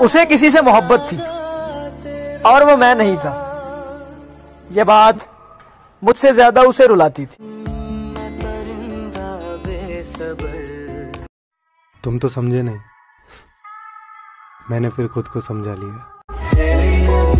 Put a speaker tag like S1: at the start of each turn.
S1: उसे किसी से मोहब्बत थी, और वो मैं नहीं था। ये बात मुझसे ज़्यादा उसे रुलाती थी।
S2: तुम तो समझे नहीं। मैंने फिर खुद को समझा लिया।